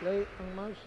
play on mouse